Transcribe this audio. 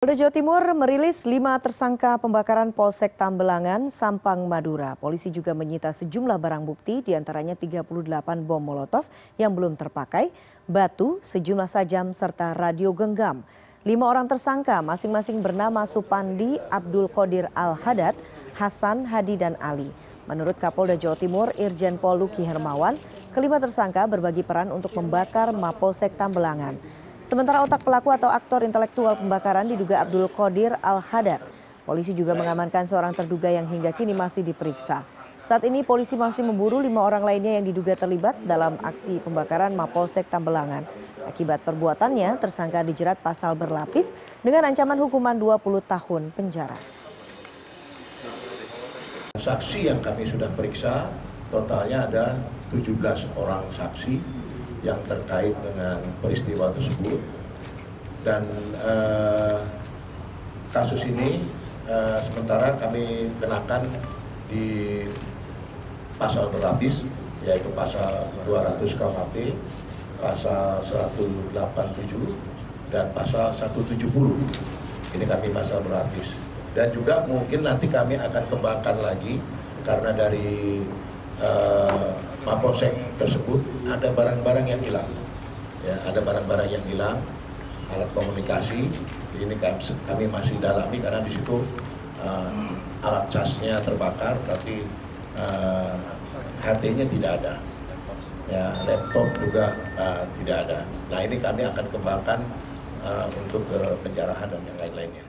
Polda Jawa Timur merilis lima tersangka pembakaran Polsek Tambelangan, Sampang, Madura. Polisi juga menyita sejumlah barang bukti, di antaranya 38 bom molotov yang belum terpakai, batu, sejumlah sajam, serta radio genggam. Lima orang tersangka masing-masing bernama Supandi, Abdul Qadir Al-Hadad, Hasan, Hadi, dan Ali. Menurut Kapolda Jawa Timur, Irjen Pol Luki Hermawan, kelima tersangka berbagi peran untuk membakar Mapolsek Tambelangan. Sementara otak pelaku atau aktor intelektual pembakaran diduga Abdul Qadir Al-Hadar. Polisi juga mengamankan seorang terduga yang hingga kini masih diperiksa. Saat ini polisi masih memburu lima orang lainnya yang diduga terlibat dalam aksi pembakaran Mapolsek Tambelangan. Akibat perbuatannya, tersangka dijerat pasal berlapis dengan ancaman hukuman 20 tahun penjara. Saksi yang kami sudah periksa totalnya ada 17 orang saksi yang terkait dengan peristiwa tersebut dan uh, kasus ini uh, sementara kami kenakan di pasal berlapis yaitu pasal 200 KUHP, pasal 187 dan pasal 170. Ini kami pasal berlapis. Dan juga mungkin nanti kami akan kembangkan lagi karena dari uh, Mapolsek tersebut ada barang-barang yang hilang. Ya, ada barang-barang yang hilang, alat komunikasi. Ini kami masih dalami karena di situ uh, alat casnya terbakar, tapi uh, eh, HT-nya tidak ada. Ya, laptop juga uh, tidak ada. Nah ini kami akan kembangkan uh, untuk ke penjarahan dan yang lain-lainnya.